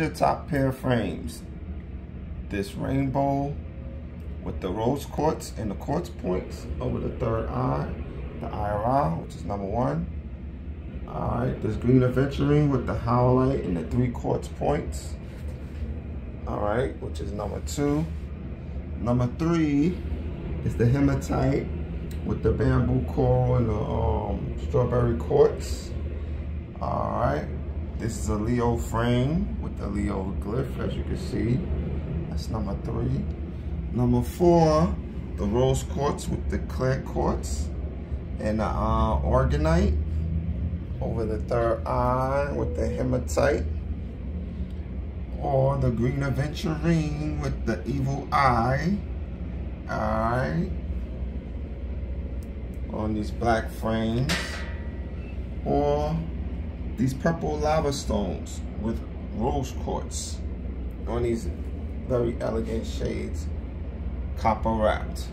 your top pair of frames. This rainbow with the rose quartz and the quartz points over the third eye. The IRI, which is number one. All right, this green aventurine with the howlite and the three quartz points. All right, which is number two. Number three is the hematite with the bamboo coral and the um, strawberry quartz. All right, this is a Leo frame the Leo glyph, as you can see. That's number three. Number four, the rose quartz with the clear quartz and the uh, orgonite over the third eye with the hematite or the green aventurine with the evil eye all right on these black frames or these purple lava stones with rose quartz on these very elegant shades copper wrapped